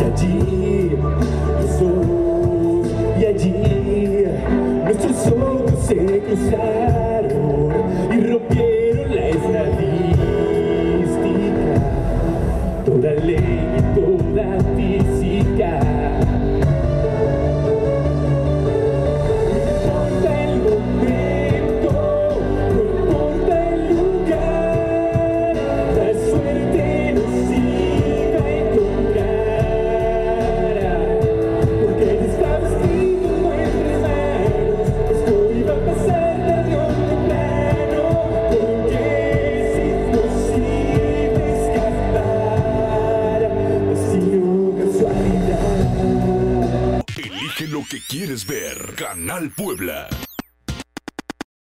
é de Jesus é e é de nosso soco sei que Que lo que quieres ver. Canal Puebla.